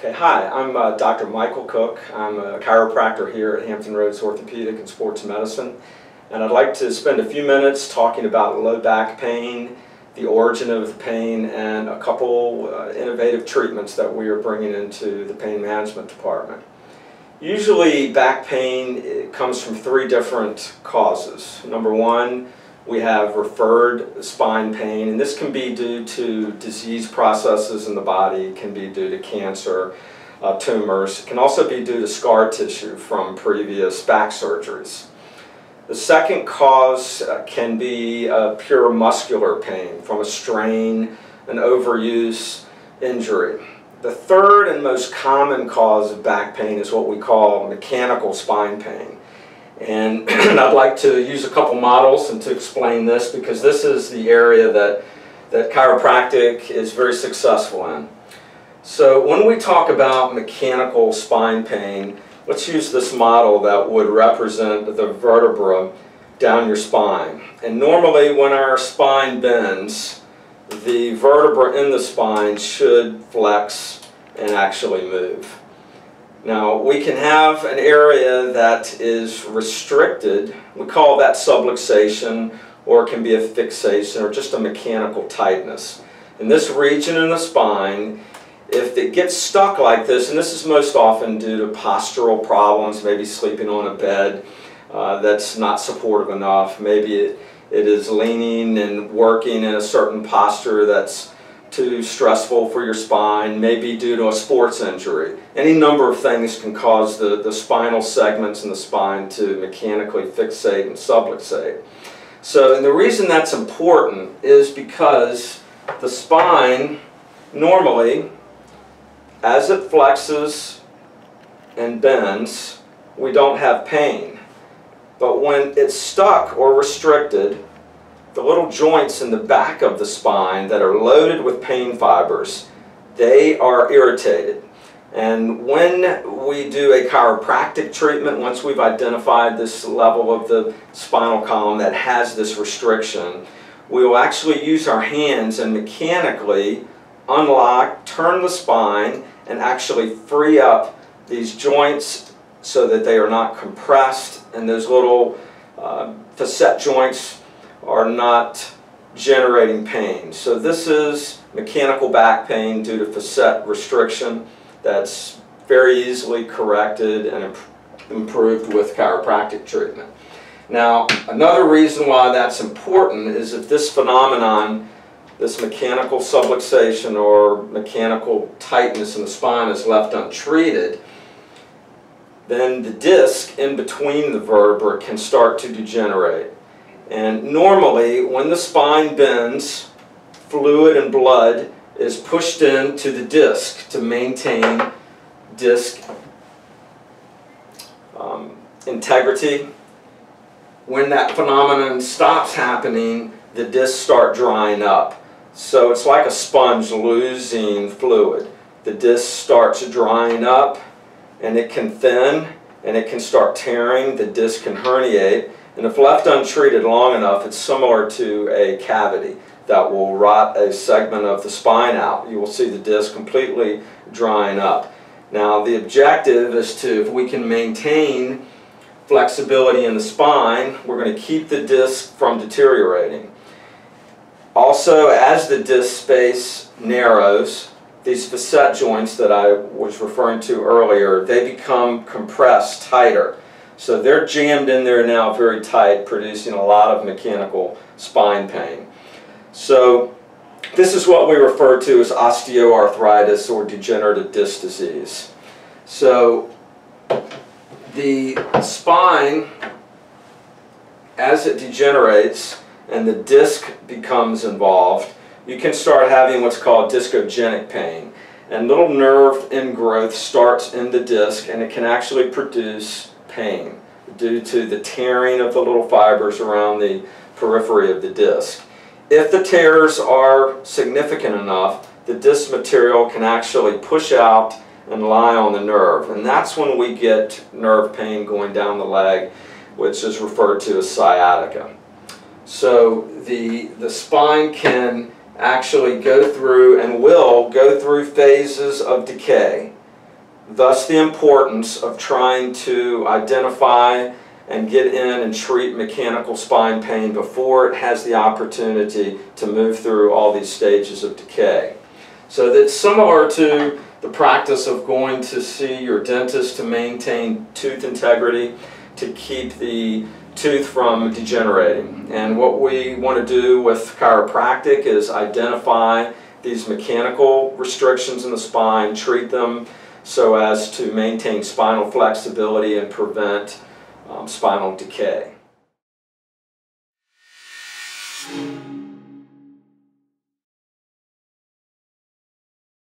Okay, hi, I'm uh, Dr. Michael Cook. I'm a chiropractor here at Hampton Roads Orthopedic and Sports Medicine. And I'd like to spend a few minutes talking about low back pain, the origin of the pain, and a couple uh, innovative treatments that we are bringing into the pain management department. Usually back pain comes from three different causes. Number one, we have referred spine pain, and this can be due to disease processes in the body, can be due to cancer, uh, tumors, can also be due to scar tissue from previous back surgeries. The second cause uh, can be uh, pure muscular pain from a strain, an overuse, injury. The third and most common cause of back pain is what we call mechanical spine pain. And I'd like to use a couple models and to explain this because this is the area that, that chiropractic is very successful in. So when we talk about mechanical spine pain, let's use this model that would represent the vertebra down your spine. And normally when our spine bends, the vertebra in the spine should flex and actually move. Now we can have an area that is restricted, we call that subluxation or it can be a fixation or just a mechanical tightness. In this region in the spine, if it gets stuck like this, and this is most often due to postural problems, maybe sleeping on a bed uh, that's not supportive enough, maybe it, it is leaning and working in a certain posture that's too stressful for your spine, maybe due to a sports injury. Any number of things can cause the, the spinal segments in the spine to mechanically fixate and subluxate. So, and the reason that's important is because the spine normally, as it flexes and bends, we don't have pain. But when it's stuck or restricted, the little joints in the back of the spine that are loaded with pain fibers, they are irritated. And when we do a chiropractic treatment, once we've identified this level of the spinal column that has this restriction, we will actually use our hands and mechanically unlock, turn the spine, and actually free up these joints so that they are not compressed and those little uh, facet joints are not generating pain. So this is mechanical back pain due to facet restriction that's very easily corrected and imp improved with chiropractic treatment. Now, another reason why that's important is if this phenomenon, this mechanical subluxation or mechanical tightness in the spine is left untreated, then the disc in between the vertebra can start to degenerate. And normally, when the spine bends, fluid and blood is pushed into the disc to maintain disc um, integrity. When that phenomenon stops happening, the discs start drying up. So it's like a sponge losing fluid. The disc starts drying up and it can thin and it can start tearing. The disc can herniate and if left untreated long enough, it's similar to a cavity that will rot a segment of the spine out. You will see the disc completely drying up. Now the objective is to, if we can maintain flexibility in the spine, we're going to keep the disc from deteriorating. Also, as the disc space narrows, these facet joints that I was referring to earlier, they become compressed tighter. So they're jammed in there now very tight, producing a lot of mechanical spine pain. So this is what we refer to as osteoarthritis or degenerative disc disease. So the spine, as it degenerates and the disc becomes involved, you can start having what's called discogenic pain. And little nerve ingrowth starts in the disc and it can actually produce pain due to the tearing of the little fibers around the periphery of the disc. If the tears are significant enough, the disc material can actually push out and lie on the nerve. And that's when we get nerve pain going down the leg, which is referred to as sciatica. So the, the spine can actually go through and will go through phases of decay. Thus the importance of trying to identify and get in and treat mechanical spine pain before it has the opportunity to move through all these stages of decay. So that's similar to the practice of going to see your dentist to maintain tooth integrity, to keep the tooth from degenerating. And what we want to do with chiropractic is identify these mechanical restrictions in the spine, treat them so as to maintain spinal flexibility and prevent um, spinal decay.